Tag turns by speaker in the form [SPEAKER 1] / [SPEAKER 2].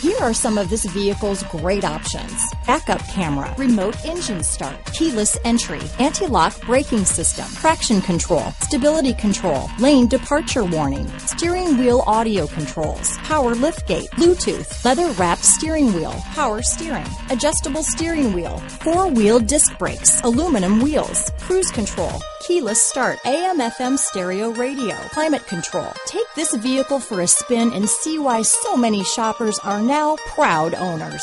[SPEAKER 1] Here are some of this vehicle's great options. Backup camera, remote engine start, keyless entry, anti-lock braking system, traction control, stability control, lane departure warning, steering wheel audio controls, power liftgate, Bluetooth, leather wrapped steering wheel, power steering, adjustable steering wheel, four wheel disc brakes, aluminum wheels, cruise control, keyless start, AM FM stereo radio, climate control. Take this vehicle for a spin and see why so many shoppers are now proud owners.